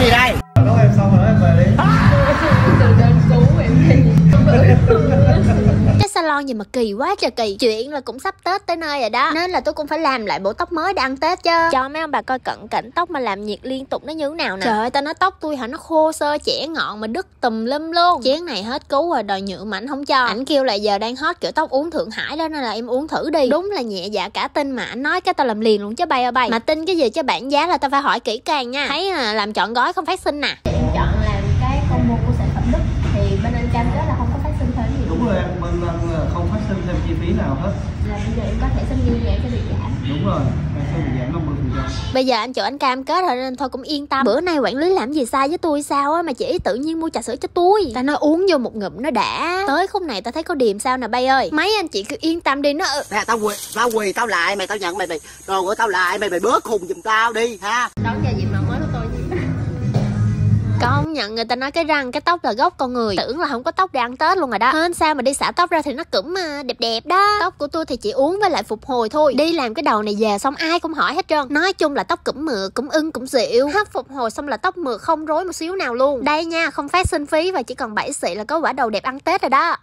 gì đây. Nói em xong rồi em về đi gì mà kỳ quá trời kỳ chuyện là cũng sắp tết tới nơi rồi đó. Nên là tôi cũng phải làm lại bộ tóc mới để ăn tết chứ. Cho mấy ông bà coi cận cảnh tóc mà làm nhiệt liên tục nó như thế nào nè. Trời ơi tao nói tóc tôi hả nó khô sơ trẻ ngọn mà đứt tùm lum luôn. Chén này hết cứu rồi đòi nhựa mà ảnh không cho. Ảnh kêu là giờ đang hot kiểu tóc uống thượng hải đó nên là em uống thử đi. Đúng là nhẹ dạ cả tin mà ảnh nói cái tao làm liền luôn chứ bay ơi bay. Mà tin cái gì chứ bản giá là tao phải hỏi kỹ càng nha. Thấy à, làm chọn gói không phát sinh nè. Em chọn làm cái combo của sản phẩm đức thì bên anh cam kết là không có phát sinh thêm gì Đúng rồi em, bên anh sinh thêm chi phí nào hết. Là bây giờ em có thể viên và em sẽ bị giảm. Đúng rồi, em sẽ bị giảm 50% Bây giờ anh chỗ anh cam kết rồi nên thôi cũng yên tâm. Bữa nay quản lý làm gì sai với tôi sao á Mà chỉ tự nhiên mua trà sữa cho tôi? Ta nói uống vô một ngụm nó đã. Tới khúc này ta thấy có điềm sao nè bay ơi. Mấy anh chị cứ yên tâm đi nó nè tao quỳ tao quỳ tao lại mày tao nhận mày mày rồi của tao lại mày mày bớt khùng giùm tao đi ha. Đón chờ dịp nào mới Công nhận người ta nói cái răng cái tóc là gốc con người. Tưởng là không có tóc để ăn Tết luôn rồi đó. Hên sao mà đi xả tóc ra thì nó cũng mà đẹp đẹp đó. Tóc của tôi thì chỉ uống với lại phục hồi thôi. Đi làm cái đầu này về xong ai cũng hỏi hết trơn. Nói chung là tóc cũng mượt, cũng ưng, cũng dịu Hết phục hồi xong là tóc mượt không rối một xíu nào luôn. Đây nha, không phát sinh phí và chỉ cần 7 xị là có quả đầu đẹp ăn Tết rồi đó.